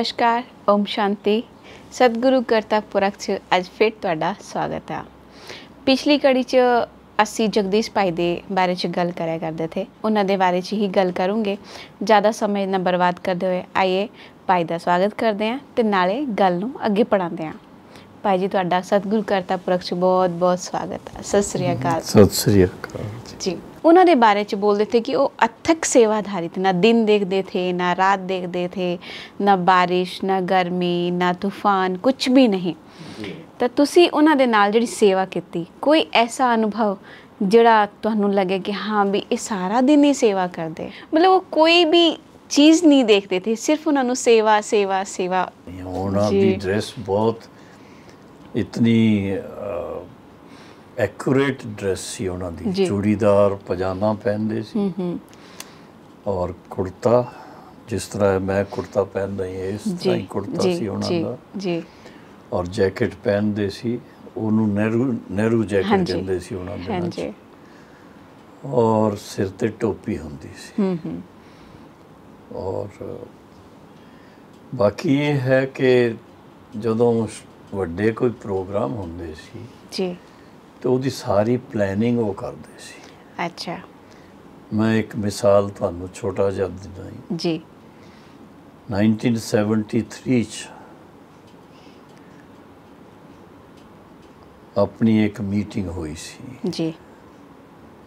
ਨਮਸਕਾਰ, ਓਮ ਸ਼ਾਂਤੀ। ਸਤਿਗੁਰੂ ਕਰਤਾ ਪੁਰਖ ਚ ਅੱਜ ਫਿਰ ਤੁਹਾਡਾ ਸਵਾਗਤ ਹੈ ਪਿਛਲੀ ਕੜੀ ਚ ਅਸੀਂ ਜਗਦੀਸ਼ ਭਾਈ ਦੇ ਬਾਰੇ ਚ ਗੱਲ ਕਰਿਆ ਕਰਦੇ ਥੇ। ਉਹਨਾਂ ਦੇ ਬਾਰੇ ਚ ਹੀ ਗੱਲ ਕਰੂੰਗੇ। ਜ਼ਿਆਦਾ ਸਮੇਂ ਨਾ ਬਰਬਾਦ ਕਰਦੇ ਹੋਏ ਆਈਏ ਭਾਈ ਦਾ ਸਵਾਗਤ ਕਰਦੇ ਹਾਂ ਤੇ ਨਾਲੇ ਗੱਲ ਨੂੰ ਅੱਗੇ ਪੜਾਉਂਦੇ ਹਾਂ ਭਾਈ ਜੀ ਤੁਹਾਡਾ ਸਤਿਗੁਰੂ ਕਰਤਾ ਪੁਰਖ ਚ ਬਹੁਤ ਬਹੁਤ ਸਵਾਗਤ ਹੈ ਸਤਿ ਸ੍ਰੀ ਅਕਾਲ ਸਤਿ ਸ੍ਰੀ ਅਕਾਲ ਜੀ। ਜੀ ਉਹਨਾਂ ਦੇ ਬਾਰੇ ਚ ਬੋਲਦੇ ਥੇ ਕਿ ਉਹ ਅਥਕ ਸੇਵਾਧਾਰੀ थे ना दिन देखते थे ना रात देखते थे ना ਬਾਰਿਸ਼ ਨਾ ਗਰਮੀ ਨਾ ਤੂਫਾਨ ਕੁਝ ਵੀ ਨਹੀਂ ਤਾਂ ਤੁਸੀਂ ਉਹਨਾਂ ਦੇ ਨਾਲ ਜਿਹੜੀ ਸੇਵਾ ਕੀਤੀ ਕੋਈ ਐਸਾ ਅਨੁਭਵ ਜਿਹੜਾ ਤੁਹਾਨੂੰ ਲੱਗੇ ਕਿ ਹਾਂ ਵੀ ਇਹ ਸਾਰਾ ਦਿਨ ਹੀ ਸੇਵਾ ਕਰਦੇ ਮਤਲਬ ਉਹ ਕੋਈ ਵੀ ਚੀਜ਼ ਨਹੀਂ ਦੇਖਦੇ ਥੇ ਸਿਰਫ ਉਹਨਾਂ ਨੂੰ ਸੇਵਾ ਸੇਵਾ ਸੇਵਾ ਉਹਨਾਂ ਜੀ। ਦੀ ਡਰੈਸ ਬਹੁਤ ਇਤਨੀ ਐਕੂਰੇਟ ਡਰੈਸ ਸੀ ਉਹਨਾਂ। ਦੀ। ਚੂੜੀਦਾਰ ਪਜਾਮਾ ਪਹਿਨਦੇ ਸੀ। ਹੂੰ ਹੂੰ। ਔਰ ਕੁੜਤਾ ਜਿਸ ਤਰ੍ਹਾਂ ਮੈਂ ਕੁੜਤਾ ਪਹਿਨਦਾ ਹਾਂ ਇਸ ਤਰ੍ਹਾਂ ਹੀ ਕੁੜਤਾ ਸੀ ਉਹਨਾਂ ਦਾ। ਜੀ। ਔਰ ਜੈਕਟ ਪਹਿਨਦੇ ਸੀ ਉਹਨੂੰ ਨਹਿਰੂ ਨਹਿਰੂ ਜੈਕਟ। ਕਹਿੰਦੇ ਸੀ ਉਹਨਾਂ ਦੇ ਨਾਲ। ਹਾਂਜੀ। ਔਰ ਸਿਰ ਤੇ ਟੋਪੀ ਹੁੰਦੀ ਸੀ। ਹੂੰ ਹੂੰ। ਔਰ ਬਾਕੀ ਇਹ ਹੈ ਕਿ ਜਦੋਂ ਵੱਡੇ ਕੋਈ ਪ੍ਰੋਗਰਾਮ ਹੁੰਦੇ ਸੀ ਜੀ। ਤੇ ਉਹਦੀ ਸਾਰੀ ਪਲੈਨਿੰਗ ਉਹ ਕਰਦੇ ਸੀ। ਅੱਛਾ। ਮੈਂ ਇੱਕ ਮਿਸਾਲ ਤੁਹਾਨੂੰ ਛੋਟਾ ਜਿਹਾ ਦਿੰਦਾ ਜੀ। 1973 ਚ ਆਪਣੀ ਇੱਕ ਮੀਟਿੰਗ ਹੋਈ ਸੀ। ਜੀ।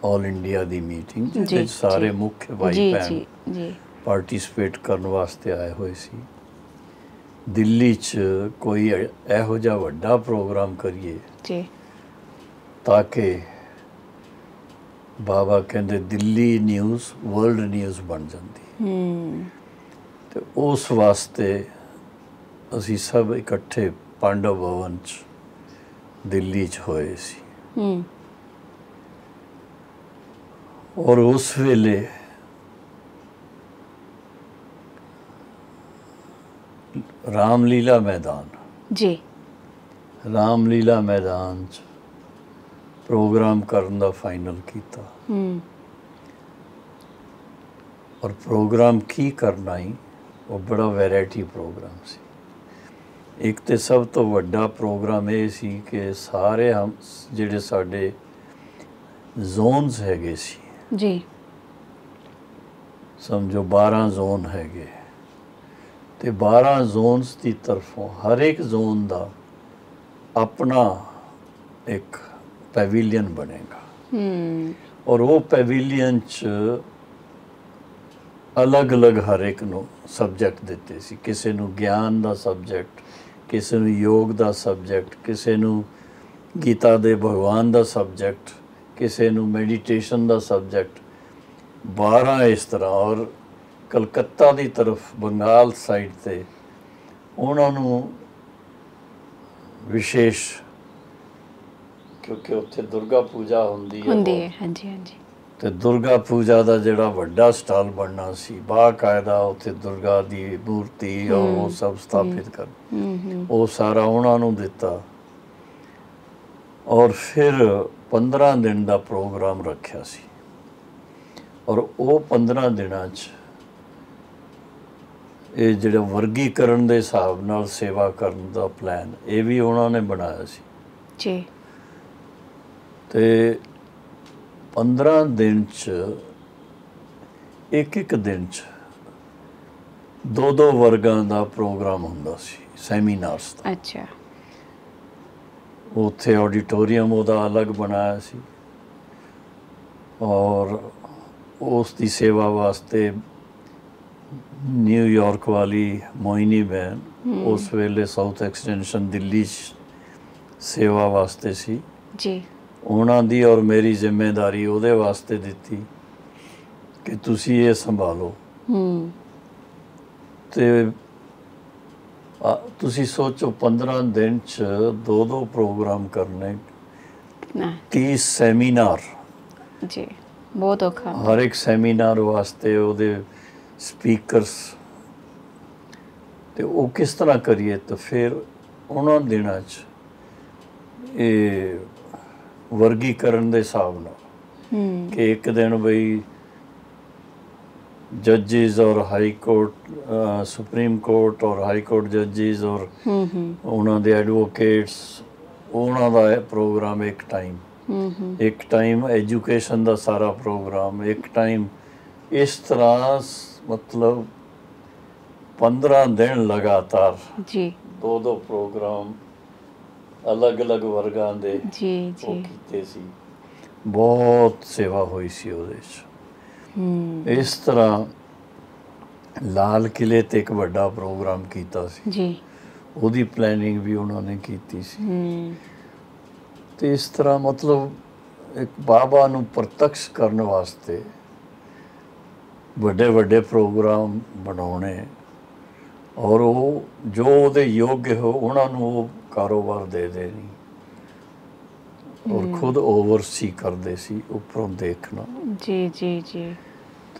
ਆਲ ਇੰਡੀਆ ਦੀ ਮੀਟਿੰਗ ਜੀ, ਜਿਹਦੇ 'ਚ ਸਾਰੇ। ਮੁੱਖ ਭਾਈ ਭੈਣ ਜੀ ਜੀ। ਪਾਰਟਿਸਿਪੇਟ ਕਰਨ ਵਾਸਤੇ ਆਏ ਹੋਏ ਸੀ। ਦਿੱਲੀ 'ਚ ਕੋਈ ਇਹੋ ਜਿਹਾ ਵੱਡਾ ਪ੍ਰੋਗਰਾਮ ਕਰੀਏ ਜੀ। ਤਾਂ ਕਿ ਬਾਬਾ ਕਹਿੰਦੇ ਦਿੱਲੀ ਨਿਊਜ਼ ਵਰਲਡ ਨਿਊਜ਼ ਬਣ ਜਾਂਦੀ। ਹੂੰ। ਤੇ ਉਸ ਵਾਸਤੇ ਅਸੀਂ ਸਭ ਇਕੱਠੇ ਪਾਂਡਵ ਭਵਨ 'ਚ ਦਿੱਲੀ 'ਚ ਹੋਏ ਸੀ। ਹੂੰ। ਔਰ ਉਸ ਵੇਲੇ ਰਾਮਲੀਲਾ ਮੈਦਾਨ। ਜੀ। ਰਾਮਲੀਲਾ ਮੈਦਾਨ 'ਚ ਪ੍ਰੋਗਰਾਮ ਕਰਨ ਦਾ ਫਾਈਨਲ ਕੀਤਾ। ਹੂੰ। ਔਰ ਪ੍ਰੋਗਰਾਮ ਕੀ ਕਰਨਾ ਹੀ ਉਹ ਬੜਾ ਵੈਰਾਈਟੀ ਪ੍ਰੋਗਰਾਮ ਸੀ। ਇੱਕ ਤੇ ਸਭ ਤੋਂ ਵੱਡਾ ਪ੍ਰੋਗਰਾਮ ਇਹ ਸੀ ਕਿ ਸਾਰੇ ਹਮ ਜਿਹੜੇ ਸਾਡੇ ਜ਼ੋਨਸ ਹੈਗੇ ਸੀ। ਜੀ। ਸਮਝੋ 12 ਜ਼ੋਨ ਹੈਗੇ। ਤੇ 12 ਜ਼ੋਨਸ ਦੀ ਤਰਫੋਂ ਹਰ ਇੱਕ ਜ਼ੋਨ ਦਾ ਆਪਣਾ ਇੱਕ ਪੈਵਿਲੀਅਨ ਬਣੇਗਾ। ਹੂੰ। ਔਰ ਉਹ ਪੈਵਿਲੀਅਨ ਚ ਅਲੱਗ-ਅਲੱਗ ਹਰ ਇੱਕ ਨੂੰ ਸਬਜੈਕਟ ਦਿੱਤੇ ਸੀ। ਕਿਸੇ ਨੂੰ ਗਿਆਨ ਦਾ ਸਬਜੈਕਟ ਕਿਸੇ ਨੂੰ ਯੋਗ ਦਾ ਸਬਜੈਕਟ ਕਿਸੇ ਨੂੰ ਗੀਤਾ ਦੇ ਭਗਵਾਨ ਦਾ ਸਬਜੈਕਟ ਕਿਸੇ ਨੂੰ ਮੈਡੀਟੇਸ਼ਨ ਦਾ ਸਬਜੈਕਟ 12 ਇਸ ਤਰ੍ਹਾਂ ਔਰ ਕਲਕੱਤਾ ਦੀ ਤਰਫ ਬੰਗਾਲ ਸਾਈਡ ਤੇ ਉਹਨਾਂ ਨੂੰ ਵਿਸ਼ੇਸ਼ ਕਿਉਂਕਿ ਉੱਥੇ ਦੁਰਗਾ ਪੂਜਾ ਹੁੰਦੀ ਹੈ ਹੁੰਦੀ। ਹੈ ਹਾਂਜੀ ਹਾਂਜੀ। ਤੇ ਦੁਰਗਾ ਪੂਜਾ ਦਾ ਜਿਹੜਾ ਵੱਡਾ ਸਟਾਲ ਬਣਨਾ ਸੀ ਬਾਕਾਇਦਾ ਉੱਥੇ ਦੁਰਗਾ ਦੀ ਮੂਰਤੀ ਔਰ ਉਹ ਸਭ ਸਥਾਪਿਤ ਕਰ ਉਹ ਸਾਰਾ ਉਹਨਾਂ ਨੂੰ ਦਿੱਤਾ। ਔਰ ਫਿਰ 15 ਦਿਨ ਦਾ ਪ੍ਰੋਗਰਾਮ ਰੱਖਿਆ ਸੀ। ਔਰ ਉਹ 15 ਦਿਨਾਂ 'ਚ ਇਹ ਜਿਹੜਾ ਵਰਗੀਕਰਨ ਦੇ ਹਿਸਾਬ ਨਾਲ ਸੇਵਾ ਕਰਨ ਦਾ ਪਲਾਨ ਇਹ ਵੀ ਉਹਨਾਂ ਨੇ ਬਣਾਇਆ ਸੀ। ਜੀ। ਤੇ 15 ਦਿਨ ਚ ਇੱਕ ਇੱਕ ਦਿਨ ਚ ਦੋ ਦੋ ਵਰਗਾਂ ਦਾ ਪ੍ਰੋਗਰਾਮ ਹੁੰਦਾ ਸੀ ਸੈਮੀਨਾਰਸ ਦਾ। ਅੱਛਾ। ਉੱਥੇ ਆਡੀਟੋਰੀਅਮ ਉਹਦਾ ਅਲੱਗ ਬਣਾਇਆ ਸੀ। ਔਰ ਉਸ ਦੀ ਸੇਵਾ ਵਾਸਤੇ ਨਿਊਯਾਰਕ ਵਾਲੀ ਮੋਇਨੀ ਬੈਨ ਉਸ ਵੇਲੇ ਸਾਊਥ ਐਕਸਟੈਂਸ਼ਨ ਦਿੱਲੀ 'ਚ ਸੇਵਾ ਵਾਸਤੇ ਸੀ। ਜੀ। ਉਹਨਾਂ ਦੀ ਔਰ ਮੇਰੀ ਜ਼ਿੰਮੇਵਾਰੀ ਉਹਦੇ ਵਾਸਤੇ ਦਿੱਤੀ ਕਿ ਤੁਸੀਂ ਇਹ ਸੰਭਾਲੋ। ਹੂੰ। ਤੇ ਤੁਸੀਂ ਸੋਚੋ 15 ਦਿਨ ਚ ਦੋ ਦੋ ਪ੍ਰੋਗਰਾਮ ਕਰਨੇ। ਨਾ। 30 ਸੈਮੀਨਾਰ। ਜੀ ਬਹੁਤ ਔਖਾ। ਹਰ ਇੱਕ ਸੈਮੀਨਾਰ ਵਾਸਤੇ ਉਹਦੇ ਸਪੀਕਰਸ ਤੇ ਉਹ ਕਿਸ ਤਰ੍ਹਾਂ ਕਰੀਏ ਤਾਂ ਫਿਰ ਉਹਨਾਂ ਦਿਨਾਂ 'ਚ ਇਹ ਵਰਗੀਕਰਨ ਦੇ ਹਿਸਾਬ ਨਾਲ ਕਿ ਇੱਕ ਦਿਨ ਬਈ ਜੱਜਿਸ ਔਰ ਹਾਈ ਕੋਰਟ ਸੁਪਰੀਮ ਕੋਰਟ ਔਰ ਹਾਈ ਕੋਰਟ ਜੱਜਿਸ ਔਰ ਉਹਨਾਂ ਦੇ ਐਡਵੋਕੇਟਸ ਉਹਨਾਂ ਦਾ ਪ੍ਰੋਗਰਾਮ ਇੱਕ ਟਾਈਮ। ਇੱਕ ਟਾਈਮ ਐਜੂਕੇਸ਼ਨ ਦਾ ਸਾਰਾ ਪ੍ਰੋਗਰਾਮ ਇੱਕ ਟਾਈਮ ਇਸ ਤਰ੍ਹਾਂ ਮਤਲਬ 15 ਦਿਨ ਲਗਾਤਾਰ ਜੀ। ਦੋ ਦੋ ਪ੍ਰੋਗਰਾਮ ਅਲੱਗ-ਅਲੱਗ ਵਰਗਾਂ ਦੇ ਜੀ ਉਹ ਜੀ ਕੀਤੇ ਸੀ। ਬਹੁਤ ਸੇਵਾ ਹੋਈ ਸੀ ਉਹਦੇ 'ਚ। ਹੂੰ। ਇਸ ਤਰ੍ਹਾਂ ਲਾਲ ਕਿਲੇ ਤੇ ਇੱਕ ਵੱਡਾ ਪ੍ਰੋਗਰਾਮ ਕੀਤਾ ਸੀ। ਜੀ। ਉਹਦੀ ਪਲੈਨਿੰਗ ਵੀ ਉਹਨਾਂ ਨੇ ਕੀਤੀ ਸੀ। ਹੂੰ। ਤੇ ਇਸ ਤਰ੍ਹਾਂ ਮਤਲਬ ਇੱਕ ਬਾਬਾ ਨੂੰ ਪ੍ਰਤੱਖ ਕਰਨ ਵਾਸਤੇ ਵੱਡੇ ਵੱਡੇ ਪ੍ਰੋਗਰਾਮ ਬਣਾਉਣੇ ਔਰ ਉਹ ਜੋ ਉਹਦੇ ਯੋਗ ਹੋ ਉਹਨਾਂ ਨੂੰ ਉਹ ਕਾਰੋਬਾਰ ਦੇ ਦੇਣੀ ਔਰ ਖੁਦ ਓਵਰਸੀ ਕਰਦੇ ਸੀ ਉੱਪਰੋਂ ਦੇਖਣਾ। ਜੀ ਜੀ ਜੀ।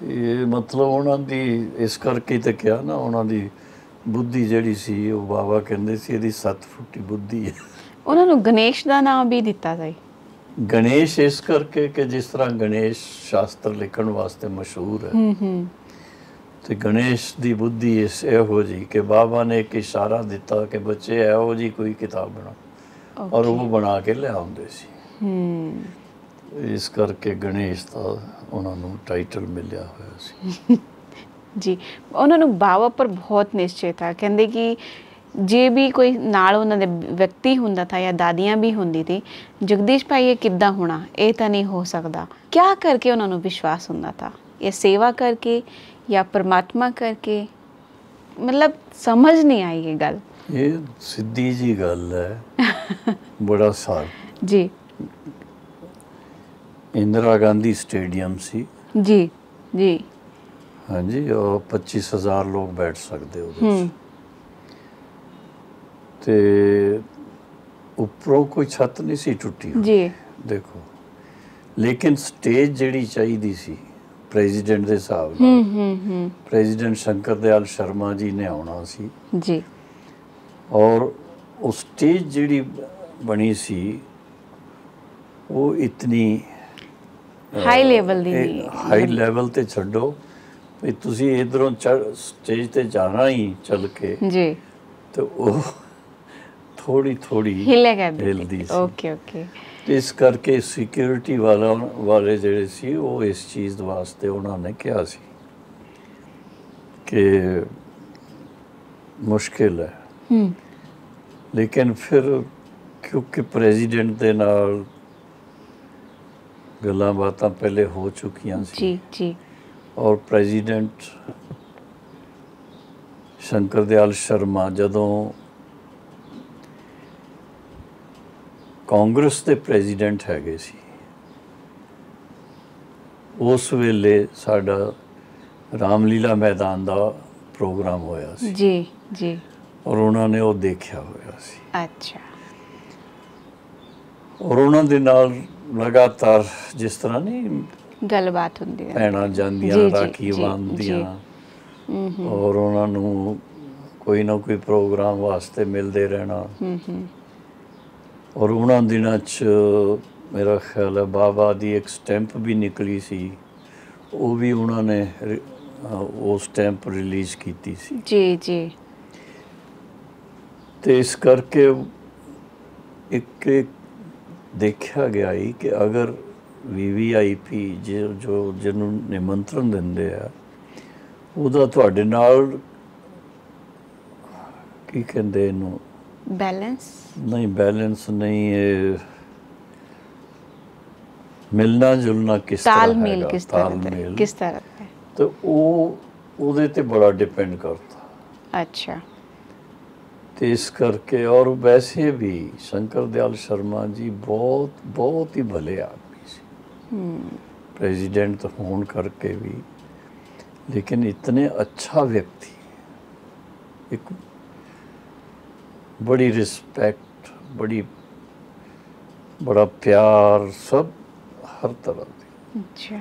ਤੇ ਇਹ ਮਤਲਬ ਉਹਨਾਂ ਦੀ ਇਸ ਕਰਕੇ ਤੇ ਕਿਹਾ ਨਾ ਉਹਨਾਂ ਦੀ ਬੁੱਧੀ ਜਿਹੜੀ ਸੀ ਉਹ ਬਾਬਾ ਕਹਿੰਦੇ ਸੀ ਇਹਦੀ ਸੱਤ ਫੁੱਟੀ ਬੁੱਧੀ ਹੈ। ਉਹਨਾਂ ਨੂੰ ਗਣੇਸ਼ ਦਾ ਨਾਮ ਵੀ ਦਿੱਤਾ ਸੀ। ਗਣੇਸ਼ ਇਸ ਕਰਕੇ ਕਿ ਜਿਸ ਤਰ੍ਹਾਂ ਗਣੇਸ਼ ਸ਼ਾਸਤਰ ਲਿਖਣ ਵਾਸਤੇ ਮਸ਼ਹੂਰ ਹੈ। ਹੂੰ ਹੂੰ। ਤੇ ਗਣੇਸ਼ ਦੀ ਬੁੱਧੀ ਇਸ ਇਹੋ ਜੀ ਕਿ ਬਾਬਾ ਨੇ ਇੱਕ ਇਸ਼ਾਰਾ ਦਿੱਤਾ ਕਿ ਬੱਚੇ ਇਹੋ ਜੀ ਕੋਈ ਕਿਤਾਬ ਬਣਾ ਔਰ ਉਹ ਬਣਾ ਕੇ ਲਿਆਉਂਦੇ ਸੀ। ਹੂੰ। ਇਸ ਕਰਕੇ ਗਣੇਸ਼ ਦਾ ਉਹਨਾਂ ਨੂੰ ਟਾਈਟਲ ਮਿਲਿਆ ਹੋਇਆ ਸੀ। ਜੀ ਉਹਨਾਂ ਨੂੰ ਬਾਬਾ ਪਰ ਬਹੁਤ ਨਿਸ਼ਚੈ ਥਾ ਕਹਿੰਦੇ ਕਿ ਜੇ ਵੀ ਕੋਈ ਨਾਲ ਉਹਨਾਂ ਦੇ ਵਿਅਕਤੀ ਹੁੰਦਾ ਥਾ ਜਾਂ ਦਾਦੀਆਂ ਵੀ ਹੁੰਦੀ ਥੀ ਜਗਦੀਸ਼ ਭਾਈ ਇਹ ਕਿੱਦਾਂ ਹੋਣਾ? ਇਹ ਤਾਂ ਨਹੀਂ ਹੋ ਸਕਦਾ। ਕਿਆ ਕਰਕੇ ਉਹਨਾਂ ਨੂੰ ਵਿਸ਼ਵਾਸ ਹੁੰਦਾ ਥਾ? ਇਹ ਸੇਵਾ ਕਰਕੇ ਜਾਂ ਪਰਮਾਤਮਾ ਕਰਕੇ? ਮਤਲਬ ਸਮਝ ਨਹੀਂ ਆਈ ਇਹ ਗੱਲ। ਇਹ ਸਿੱਧੀ ਜੀ ਗੱਲ ਹੈ। ਬੜਾ ਸਾਰ। ਜੀ। ਇੰਦਰਾ ਗਾਂਧੀ ਸਟੇਡੀਅਮ ਸੀ। ਜੀ ਜੀ। ਹਾਂਜੀ ਉਹ 25000 ਲੋਕ ਬੈਠ ਸਕਦੇ ਉਹਦੇ ਹੂੰ। ਵਿੱਚ। ਤੇ ਉੱਪਰੋਂ ਕੋਈ ਛੱਤ ਨਹੀਂ ਸੀ ਟੁੱਟੀ। ਜੀ। ਦੇਖੋ ਲੇਕਿਨ ਸਟੇਜ ਜਿਹੜੀ ਚਾਹੀਦੀ ਸੀ ਪ੍ਰੈਜ਼ੀਡੈਂਟ ਦੇ ਹਿਸਾਬ ਹੂੰ ਨਾਲ। ਹੂੰ ਹੂੰ ਪ੍ਰੈਜ਼ੀਡੈਂਟ ਸ਼ੰਕਰ ਦਿਆਲ ਸ਼ਰਮਾ ਜੀ ਨੇ ਆਉਣਾ ਸੀ। ਜੀ। ਔਰ ਉਹ ਸਟੇਜ ਜਿਹੜੀ ਬਣੀ ਸੀ ਉਹ ਇਤਨੀ ਹਾਈ ਲੈਵਲ ਦੀ। ਹਾਈ ਲੈਵਲ ਤੇ ਛੱਡੋ ਵੀ ਤੁਸੀਂ ਇਧਰੋਂ ਸਟੇਜ ਤੇ ਜਾਣਾ ਹੀ ਚੱਲ ਕੇ। ਜੀ। ਤੇ ਉਹ ਥੋੜੀ ਥੋੜੀ ਹਿੱਲੇ ਕਰਦੇ ਸੀ। Okay okay. ਇਸ ਕਰਕੇ ਸਿਕਿਉਰਿਟੀ ਵਾਲਾ ਵਾਲੇ ਜਿਹੜੇ ਸੀ ਉਹ ਇਸ ਚੀਜ਼ ਵਾਸਤੇ ਉਹਨਾਂ ਨੇ ਕਿਹਾ ਸੀ ਕਿ ਮੁਸ਼ਕਿਲ ਹੈ। ਹੂੰ। ਲੇਕਿਨ ਫਿਰ ਕਿਉਂਕਿ ਪ੍ਰੈਜ਼ੀਡੈਂਟ ਦੇ ਨਾਲ ਗੱਲਾਂ ਬਾਤਾਂ ਪਹਿਲੇ ਹੋ ਚੁੱਕੀਆਂ ਸੀ। ਜੀ ਜੀ। ਔਰ ਪ੍ਰੈਜ਼ੀਡੈਂਟ ਸ਼ੰਕਰ ਦਿਆਲ ਸ਼ਰਮਾ ਜਦੋਂ ਕਾਂਗਰਸ ਦੇ ਪ੍ਰੈਜ਼ੀਡੈਂਟ ਹੈਗੇ ਸੀ। ਉਸ ਵੇਲੇ ਸਾਡਾ ਰਾਮਲੀਲਾ ਮੈਦਾਨ ਦਾ ਪ੍ਰੋਗਰਾਮ ਹੋਇਆ ਸੀ। ਜੀ ਜੀ। ਔਰ ਉਹਨਾਂ ਨੇ ਉਹ ਦੇਖਿਆ ਹੋਇਆ ਸੀ। ਅੱਛਾ। ਔਰ ਉਹਨਾਂ ਦੇ ਨਾਲ ਲਗਾਤਾਰ ਜਿਸ ਤਰ੍ਹਾਂ ਨਹੀਂ ਗੱਲਬਾਤ ਹੁੰਦੀ ਹੈ। ਭੈਣਾਂ ਜਾਂਦੀਆਂ ਰਾਖੀ ਬੰਨ੍ਹਦੀਆਂ ਔਰ ਉਹਨਾਂ ਨੂੰ ਕੋਈ ਨਾ ਕੋਈ ਪ੍ਰੋਗਰਾਮ ਵਾਸਤੇ ਮਿਲਦੇ ਰਹਿਣਾ। ਹੂੰ ਹੂੰ। ਔਰ ਉਹਨਾਂ ਦਿਨਾਂ 'ਚ ਮੇਰਾ ਖਿਆਲ ਹੈ ਬਾਬਾ ਦੀ ਇੱਕ ਸਟੈਂਪ ਵੀ ਨਿਕਲੀ ਸੀ। ਉਹ ਵੀ ਉਹਨਾਂ ਨੇ ਉਹ ਸਟੈਂਪ ਰਿਲੀਜ਼ ਕੀਤੀ ਸੀ। ਜੀ ਜੀ। ਤੇ ਇਸ ਕਰਕੇ ਇੱਕ ਇੱਕ ਦੇਖਿਆ ਗਿਆ ਹੀ ਕਿ ਅਗਰ ਵੀਵੀਆਈਪੀ ਜੋ ਜੋ ਜਿਹਨੂੰ ਨਿਮੰਤਰਣ ਦਿੰਦੇ ਆ ਉਹਦਾ ਤੁਹਾਡੇ ਨਾਲ ਕੀ ਕਹਿੰਦੇ ਇਹਨੂੰ? ਬੈਲੈਂਸ ਨਹੀਂ ਬੈਲੈਂਸ ਨਹੀਂ ਇਹ ਮਿਲਣਾ ਜੁਲਣਾ ਕਿਸ ਤਰ੍ਹਾਂ ਤਾਲਮੇਲ ਹੈਗਾ, ਕਿਸ ਤਰ੍ਹਾਂ ਦਾ ਹੈ? ਤਾਲਮੇਲ। ਕਿਸ ਤਰ੍ਹਾਂ ਦਾ ਹੈ? ਤੇ ਉਹ ਉਹਦੇ ਤੇ ਬੜਾ ਡਿਪੈਂਡ ਕਰਦਾ ਅੱਛਾ ਤੇ ਇਸ ਕਰਕੇ ਔਰ ਵੈਸੇ ਵੀ ਸ਼ੰਕਰ ਦਿਆਲ ਸ਼ਰਮਾ ਜੀ ਬਹੁਤ ਬਹੁਤ ਹੀ ਭਲੇ ਆਦਮੀ ਸੀ ਹੂੰ प्रेसिडेंट होने करके भी लेकिन इतने अच्छा व्यक्ति एक ਬੜੀ ਰਿਸਪੈਕਟ ਬੜੀ ਬੜਾ ਪਿਆਰ ਸਭ ਹਰ ਤਰ੍ਹਾਂ ਦੀ। ਅੱਛਾ।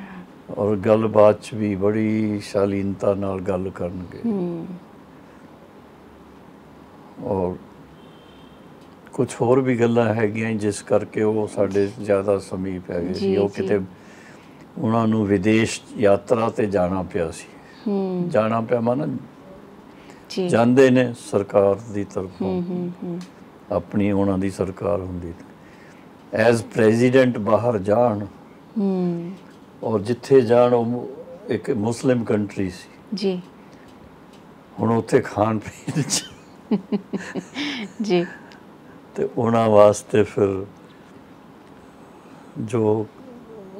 ਔਰ ਗੱਲਬਾਤ ਚ ਵੀ ਬੜੀ ਸ਼ਾਲੀਨਤਾ ਨਾਲ ਗੱਲ ਕਰਨਗੇ। ਹੂੰ। ਔਰ ਕੁਝ ਹੋਰ ਵੀ ਗੱਲਾਂ ਹੈਗੀਆਂ ਜਿਸ ਕਰਕੇ ਉਹ ਸਾਡੇ ਜ਼ਿਆਦਾ ਸਮੀਪ ਗਏ ਸੀ। ਉਹ ਕਿਤੇ ਉਹਨਾਂ ਨੂੰ ਵਿਦੇਸ਼ ਯਾਤਰਾ ਤੇ ਜਾਣਾ ਪਿਆ ਸੀ। ਹੂੰ। ਜਾਣਾ ਪਿਆ ਮਨ ਜਾਂਦੇ ਨੇ ਸਰਕਾਰ ਦੀ ਤਰਫੋਂ। ਹੂੰ ਹੂੰ ਹੂੰ। ਆਪਣੀ ਉਹਨਾਂ ਦੀ ਸਰਕਾਰ ਹੁੰਦੀ ਐਜ਼ ਪ੍ਰੈਜ਼ੀਡੈਂਟ ਬਾਹਰ ਜਾਣ ਹੂੰ। ਔਰ ਜਿੱਥੇ ਜਾਣ ਉਹ ਇੱਕ ਮੁਸਲਿਮ ਕੰਟਰੀ ਸੀ। ਜੀ। ਹੁਣ ਉੱਥੇ ਖਾਣ ਪੀਣ ਚ। ਜੀ। ਤੇ ਉਹਨਾਂ ਵਾਸਤੇ ਫਿਰ ਜੋ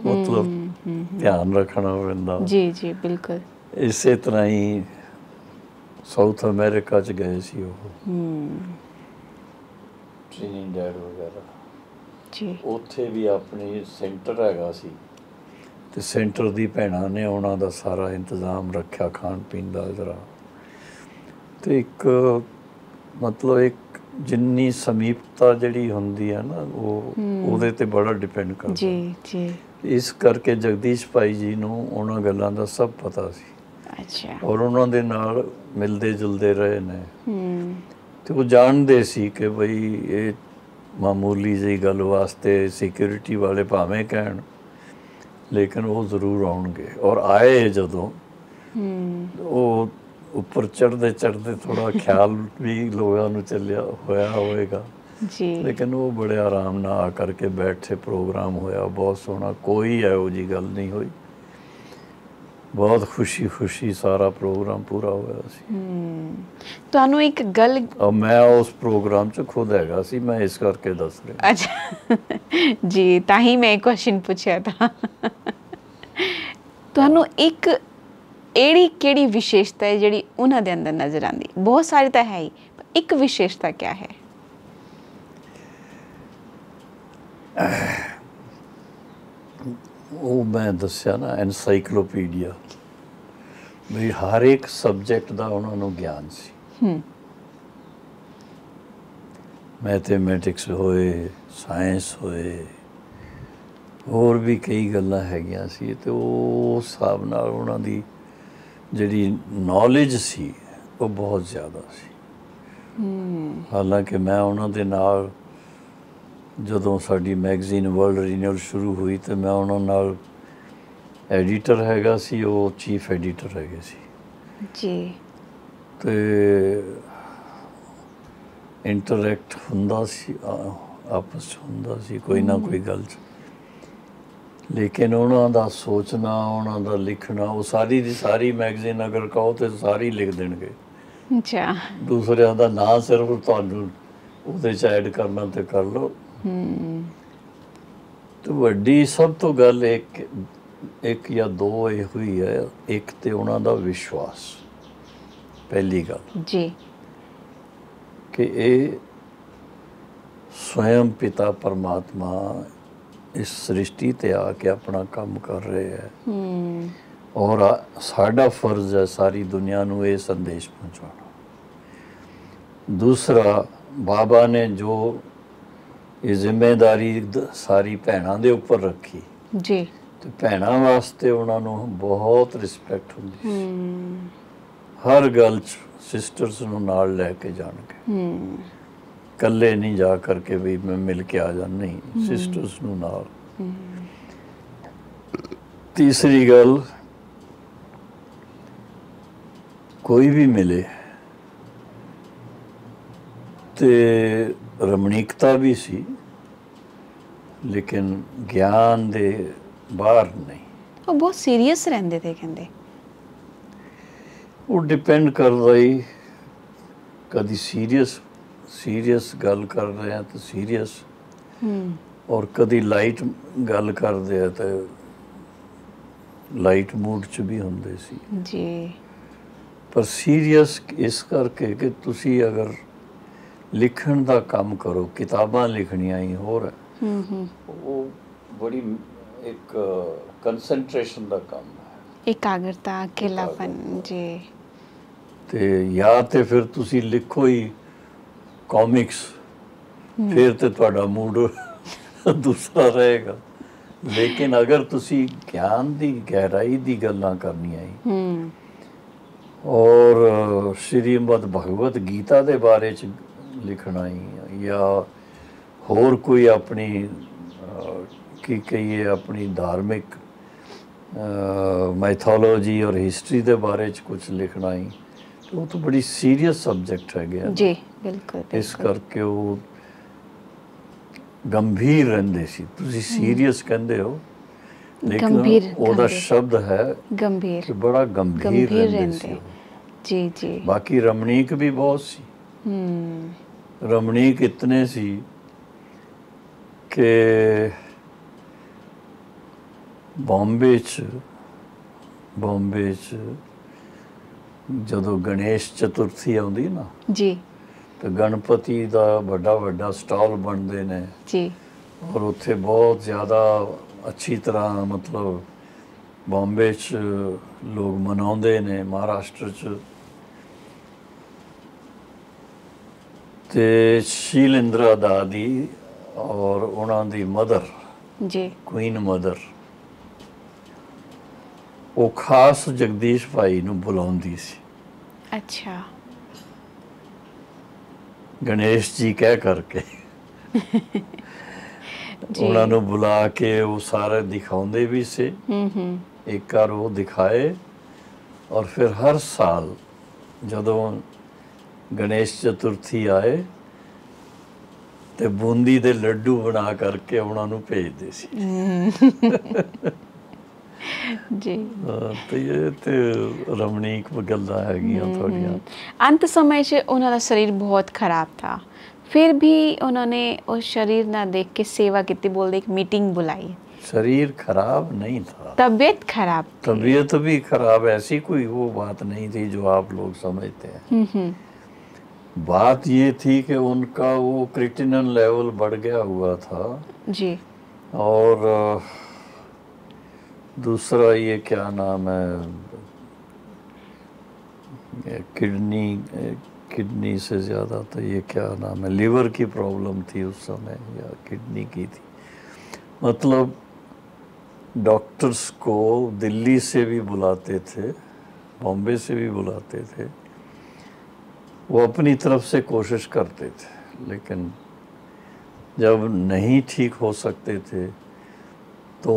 ਮਤਲਬ ਧਿਆਨ ਰੱਖਣਾ ਪੈਂਦਾ। ਜੀ ਜੀ ਬਿਲਕੁਲ। ਇਸੇ ਤਰ੍ਹਾਂ ਹੀ ਸਾਊਥ ਅਮਰੀਕਾ ਚ ਗਏ ਸੀ ਉਹ। ਹੂੰ। ਟ੍ਰਿਨੀਡੈਡ ਵਗੈਰਾ। ਜੀ। ਉੱਥੇ ਵੀ ਆਪਣੀ ਸੈਂਟਰ ਹੈਗਾ ਸੀ। ਤੇ ਸੈਂਟਰ ਦੀ ਭੈਣਾਂ ਨੇ ਉਹਨਾਂ ਦਾ ਸਾਰਾ ਇੰਤਜ਼ਾਮ ਰੱਖਿਆ ਖਾਣ ਪੀਣ ਦਾ ਜਰਾ। ਤੇ ਇੱਕ ਮਤਲਬ ਇੱਕ ਜਿੰਨੀ ਸਮੀਪਤਾ ਜਿਹੜੀ ਹੁੰਦੀ ਹੈ ਨਾ ਉਹ। ਉਹਦੇ ਤੇ ਬੜਾ ਡਿਪੈਂਡ ਕਰਦਾ। ਜੀ ਜੀ। ਇਸ ਕਰਕੇ ਜਗਦੀਸ਼ ਭਾਈ ਜੀ ਨੂੰ ਉਹਨਾਂ ਗੱਲਾਂ ਦਾ ਸਭ ਪਤਾ ਸੀ। ਅੱਛਾ। ਔਰ ਉਹਨਾਂ ਦੇ ਨਾਲ ਮਿਲਦੇ ਜੁਲਦੇ ਰਹੇ ਨੇ। ਹੂੰ। ਤੇ ਉਹ ਜਾਣਦੇ ਸੀ ਕਿ ਭਈ ਇਹ ਮਾਮੂਲੀ ਜਿਹੀ ਗੱਲ ਵਾਸਤੇ ਸਿਕਿਉਰਿਟੀ ਵਾਲੇ ਭਾਵੇਂ ਕਹਿਣ ਲੇਕਿਨ ਉਹ ਜ਼ਰੂਰ ਆਉਣਗੇ। ਔਰ ਆਏ ਜਦੋਂ ਹੂੰ। ਉਹ ਉੱਪਰ ਚੜਦੇ ਚੜਦੇ ਥੋੜਾ ਖਿਆਲ ਵੀ ਲੋਕਾਂ ਨੂੰ ਚੱਲਿਆ ਹੋਇਆ ਹੋਵੇਗਾ। ਜੀ। ਲੇਕਿਨ ਉਹ ਬੜੇ ਆਰਾਮ ਨਾਲ ਆ ਕਰਕੇ ਬੈਠੇ ਪ੍ਰੋਗਰਾਮ ਹੋਇਆ ਬਹੁਤ ਸੋਹਣਾ ਕੋਈ ਇਹੋ ਜੀ ਗੱਲ ਨਹੀਂ ਹੋਈ। ਬਹੁਤ ਖੁਸ਼ੀ ਖੁਸ਼ੀ ਸਾਰਾ ਪ੍ਰੋਗਰਾਮ ਪੂਰਾ ਹੋਇਆ ਸੀ। ਹੂੰ। ਤੁਹਾਨੂੰ ਇੱਕ ਗੱਲ ਮੈਂ ਉਸ ਪ੍ਰੋਗਰਾਮ 'ਚ ਖੁਦ ਹੈਗਾ ਸੀ ਮੈਂ ਇਸ ਕਰਕੇ ਦੱਸ ਰਿਹਾ। ਅੱਛਾ। ਜੀ ਤਾਂ ਹੀ ਮੈਂ ਕੁਐਸਚਨ ਪੁੱਛਿਆ ਤਾਂ। ਤੁਹਾਨੂੰ ਇੱਕ ਇਹੜੀ ਕਿਹੜੀ ਵਿਸ਼ੇਸ਼ਤਾ ਹੈ ਜਿਹੜੀ ਉਹਨਾਂ ਦੇ ਅੰਦਰ ਨਜ਼ਰ ਆਂਦੀ ਬਹੁਤ ਸਾਰੀ ਤਾਂ ਹੈ ਹੀ ਇੱਕ ਵਿਸ਼ੇਸ਼ਤਾ ਕੀ ਹੈ? ਉਹ ਮੈਂ ਦੱਸਿਆ ਨਾ ਐਨਸਾਈਕਲੋਪੀਡੀਆ ਵੀ ਹਰ ਇੱਕ ਸਬਜੈਕਟ ਦਾ ਉਹਨਾਂ ਨੂੰ ਗਿਆਨ ਸੀ। ਹੂੰ। ਮੈਥਮੈਟਿਕਸ ਹੋਏ ਸਾਇੰਸ ਹੋਏ ਹੋਰ ਵੀ ਕਈ ਗੱਲਾਂ ਹੈਗੀਆਂ ਸੀ ਤੇ ਉਹ ਹਿਸਾਬ ਨਾਲ ਉਹਨਾਂ ਦੀ ਜਿਹੜੀ ਨੌਲੇਜ ਸੀ ਉਹ ਬਹੁਤ ਜ਼ਿਆਦਾ ਸੀ। ਹੂੰ। ਹਾਲਾਂਕਿ ਮੈਂ ਉਹਨਾਂ ਦੇ ਨਾਲ ਜਦੋਂ ਸਾਡੀ ਮੈਗਜ਼ੀਨ ਵਰਲਡ ਰੀਨਿਊਅਲ ਸ਼ੁਰੂ ਹੋਈ ਤੇ ਮੈਂ ਉਹਨਾਂ ਨਾਲ ਐਡੀਟਰ ਹੈਗਾ ਸੀ ਉਹ ਚੀਫ ਐਡੀਟਰ ਹੈਗੇ ਸੀ। ਜੀ। ਤੇ ਇੰਟਰੈਕਟ ਹੁੰਦਾ ਸੀ ਆਪਸ 'ਚ ਹੁੰਦਾ ਸੀ ਕੋਈ ਨਾ ਕੋਈ ਗੱਲ ਲੇਕਿਨ ਉਹਨਾਂ ਦਾ ਸੋਚਣਾ ਉਹਨਾਂ ਦਾ ਲਿਖਣਾ ਉਹ ਸਾਰੀ ਦੀ ਸਾਰੀ ਮੈਗਜ਼ੀਨ ਅਗਰ ਕਹੋ ਤੇ ਸਾਰੀ ਲਿਖ ਦੇਣਗੇ। ਅੱਛਾ। ਦੂਸਰਿਆਂ ਦਾ ਨਾਂ ਸਿਰਫ ਤੁਹਾਨੂੰ ਉਹਦੇ ਚ ਐਡ ਕਰਨਾ ਤੇ ਕਰ ਲਓ। ਹੂੰ ਤੇ ਵੱਡੀ ਸਭ ਤੋਂ ਗੱਲ ਇੱਕ ਇੱਕ ਜਾਂ ਦੋ ਇਹ ਹੋਈ ਹੈ ਇੱਕ ਤੇ ਉਹਨਾਂ ਦਾ ਵਿਸ਼ਵਾਸ। ਪਹਿਲੀ ਗੱਲ। ਜੀ। ਕਿ ਇਹ ਸਵਯੰ ਪਿਤਾ ਪਰਮਾਤਮਾ ਇਸ ਸ੍ਰਿਸ਼ਟੀ ਤੇ ਆ ਕੇ ਆਪਣਾ ਕੰਮ ਕਰ ਰਹੇ ਹੈ। ਹੂੰ। ਔਰ ਸਾਡਾ ਫਰਜ਼ ਹੈ ਸਾਰੀ ਦੁਨੀਆ ਨੂੰ ਇਹ ਸੰਦੇਸ਼ ਪਹੁੰਚਾਉਣਾ। ਦੂਸਰਾ ਬਾਬਾ ਨੇ ਜੋ ਇਹ ਜ਼ਿੰਮੇਵਾਰੀ ਸਾਰੀ ਭੈਣਾਂ ਦੇ ਉੱਪਰ ਰੱਖੀ। ਜੀ। ਤੇ ਭੈਣਾਂ ਵਾਸਤੇ ਉਹਨਾਂ ਨੂੰ ਬਹੁਤ ਰਿਸਪੈਕਟ ਹੁੰਦੀ ਸੀ। ਹਰ ਗੱਲ 'ਚ ਸਿਸਟਰਸ ਨੂੰ ਨਾਲ ਲੈ ਕੇ ਜਾਣਗੇ। ਹੂੰ। ਇਕੱਲੇ ਨਹੀਂ ਜਾ ਕਰਕੇ ਵੀ ਮੈਂ ਮਿਲ ਕੇ ਆ ਜਾ ਨਹੀਂ ਸਿਸਟਰਸ ਨੂੰ ਨਾਲ। ਤੀਸਰੀ ਗੱਲ ਕੋਈ ਵੀ ਮਿਲੇ ਤੇ ਰਮਣੀਕਤਾ ਵੀ ਸੀ ਲੇਕਿਨ ਗਿਆਨ ਦੇ ਬਾਹਰ ਨਹੀਂ। ਉਹ ਬਹੁਤ ਸੀਰੀਅਸ ਰਹਿੰਦੇ ਤੇ ਕਹਿੰਦੇ। ਉਹ ਡਿਪੈਂਡ ਕਰਦਾ ਹੀ ਕਦੀ ਸੀਰੀਅਸ ਸੀਰੀਅਸ ਗੱਲ ਕਰ ਰਹੇ ਆ ਤਾਂ ਸੀਰੀਅਸ ਹੂੰ। ਔਰ ਕਦੀ ਲਾਈਟ ਗੱਲ ਕਰਦੇ ਆ ਤਾਂ ਲਾਈਟ ਮੂਡ ਚ ਵੀ ਹੁੰਦੇ ਸੀ। ਜੀ। ਪਰ ਸੀਰੀਅਸ ਇਸ ਕਰਕੇ ਕਿ ਤੁਸੀਂ ਅਗਰ ਲਿਖਣ ਦਾ ਕੰਮ ਕਰੋ ਕਿਤਾਬਾਂ ਲਿਖਣੀਆਂ ਹੀ ਹੋਰ। ਹੈ ਹੂੰ। ਉਹ ਬੜੀ ਇੱਕ ਕਨਸੈਂਟਰੇਸ਼ਨ ਦਾ ਕੰਮ ਹੈ। ਇਕਾਗਰਤਾ ਅਕੇਲਾਪਨ ਜੀ। ਤੇ ਜਾਂ ਤੇ ਫਿਰ ਤੁਸੀਂ ਲਿਖੋ ਹੀ ਕਾਮਿਕਸ ਫਿਰ ਤੇ ਤੁਹਾਡਾ ਮੂਡ ਦੂਸਰਾ ਰਹੇਗਾ। ਲੇਕਿਨ ਅਗਰ ਤੁਸੀਂ ਗਿਆਨ ਦੀ ਗਹਿਰਾਈ ਦੀ ਗੱਲਾਂ ਕਰਨੀਆਂ ਹੈ। ਹੂੰ। ਔਰ ਸ਼੍ਰੀਮਦ ਭਗਵਤ ਗੀਤਾ ਦੇ ਬਾਰੇ ਚ ਲਿਖਣਾ ਹੀ ਜਾਂ ਹੋਰ ਕੋਈ ਆਪਣੀ ਕੀ ਕਹੀਏ ਆਪਣੀ ਧਾਰਮਿਕ ਮਾਈਥੋਲੋਜੀ ਔਰ ਹਿਸਟਰੀ ਦੇ ਬਾਰੇ ਚ ਕੁਝ ਲਿਖਣਾ ਹੀ। ਉਹ ਤਾਂ ਬੜੀ ਸੀਰੀਅਸ ਸਬਜੈਕਟ ਹੈ ਗਿਆ ਜੀ ਬਿਲਕੁਲ ਇਸ। ਕਰਕੇ ਉਹ ਗੰਭੀਰ ਰਹਿੰਦੇ ਸੀ। ਤੁਸੀਂ ਸੀਰੀਅਸ ਕਹਿੰਦੇ ਹੋ ਲੇਕਿਨ ਉਹਦਾ। ਸ਼ਬਦ ਹੈ ਗੰਭੀਰ। ਕਿ ਬੜਾ ਗੰਭੀਰ ਰਹਿੰਦੇ। ਜੀ ਜੀ। ਬਾਕੀ ਰਮਣੀਕ ਵੀ ਬਹੁਤ ਸੀ। ਹੂੰ ਰਮਣੀਕ ਇਤਨੇ ਸੀ ਕਿ ਬੰਬੇ ਚ ਬੰਬੇ ਚ ਜਦੋਂ ਗਣੇਸ਼ ਚਤੁਰਥੀ ਆਉਂਦੀ ਨਾ ਜੀ। ਤੇ ਗਣਪਤੀ ਦਾ ਵੱਡਾ ਵੱਡਾ ਸਟਾਲ ਬਣਦੇ ਨੇ। ਜੀ। ਔਰ ਉੱਥੇ ਬਹੁਤ ਜ਼ਿਆਦਾ ਅੱਛੀ ਤਰ੍ਹਾਂ ਮਤਲਬ ਬੰਬੇ 'ਚ ਲੋਕ ਮਨਾਉਂਦੇ ਨੇ ਮਹਾਰਾਸ਼ਟਰ 'ਚ ਤੇ ਸ਼ੀਲਿੰਦਰਾ ਦਾਦੀ ਔਰ ਉਹਨਾਂ ਦੀ ਮਦਰ ਜੀ। ਕੁਈਨ ਮਦਰ ਉਹ ਖਾਸ ਜਗਦੀਸ਼ ਭਾਈ ਨੂੰ ਬੁਲਾਉਂਦੀ ਸੀ। ਅੱਛਾ। ਗਣੇਸ਼ ਜੀ ਕਹਿ ਕਰਕੇ। ਉਹਨਾਂ ਨੂੰ ਬੁਲਾ ਕੇ ਉਹ ਸਾਰੇ ਦਿਖਾਉਂਦੇ ਵੀ ਸੀ। ਹੂੰ ਹੂੰ। ਇੱਕ ਵਾਰ ਉਹ ਦਿਖਾਏ ਔਰ ਫਿਰ ਹਰ ਸਾਲ ਜਦੋਂ ਗਣੇਸ਼ ਚਤੁਰਥੀ ਆਏ ਤੇ ਬੂੰਦੀ ਦੇ ਲੱਡੂ ਬਣਾ ਕਰਕੇ ਉਹਨਾਂ ਨੂੰ ਭੇਜਦੇ ਸੀ ਜੀ ਅਹ ਤੇ ਇਹ ਤੇ ਰਮਣੀਕ ਗੱਲਾਂ ਹੈਗੀਆਂ ਥੋੜੀਆਂ अंत समय से उन्होंने शरीर बहुत खराब था फिर भी उन्होंने उस शरीर ना देख के सेवा की बोलते एक मीटिंग बुलाई शरीर खराब नहीं था तबीयत खराब थी। तबीयत भी खराब ऐसी कोई वो बात नहीं थी जो आप लोग समझते हैं हम्म हम्म बात ये थी कि उनका वो क्रिटिनल लेवल बढ़ गया हुआ था। जी। और दूसरा ये क्या नाम है? किडनी किडनी से ज़्यादा तो ये क्या नाम है? लीवर की प्रॉब्लम थी उस समय या किडनी की थी। मतलब डॉक्टर्स को दिल्ली से भी बुलाते थे बॉम्बे से भी बुलाते थे। वो अपनी तरफ से कोशिश करते थे लेकिन जब नहीं ठीक हो सकते थे तो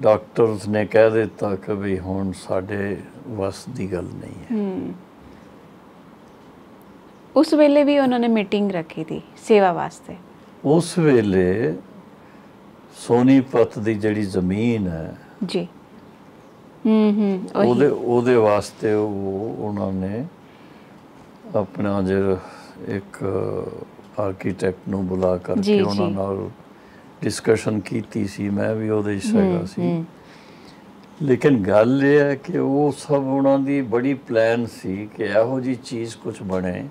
ਡਾਕਟਰਸ ਨੇ ਕਹਿ ਦਿੱਤਾ ਕਿ ਵੀ ਹੁਣ ਸਾਡੇ ਵਸ ਦੀ ਗੱਲ ਨਹੀਂ ਹੈ हम्म उस वेले भी उन्होंने मीटिंग रखी थी सेवा वास्ते ਉਸ ਵੇਲੇ ਸੋਨੀਪਤ ਦੀ ਜਿਹੜੀ ਜ਼ਮੀਨ ਹੈ जी ਉਹਦੇ ਉਹਦੇ ਵਾਸਤੇ ਉਹ ਉਹਨਾਂ ਨੇ ਆਪਣਾ ਜਿਹੜਾ ਇੱਕ ਆਰਕੀਟੈਕਟ ਨੂੰ ਬੁਲਾ ਕਰਕੇ ਉਹਨਾਂ ਨਾਲ ਡਿਸਕਸ਼ਨ ਕੀਤੀ ਸੀ ਮੈਂ ਵੀ ਉਹਦੇ ਹਿੱਸਾ ਸੀ। ਲੇਕਿਨ ਗੱਲ ਇਹ ਹੈ ਕਿ ਉਹ ਸਭ ਉਹਨਾਂ ਦੀ ਬੜੀ ਪਲਾਨ ਸੀ ਕਿ ਇਹੋ ਜੀ ਚੀਜ਼ ਕੁਝ ਬਣੇ।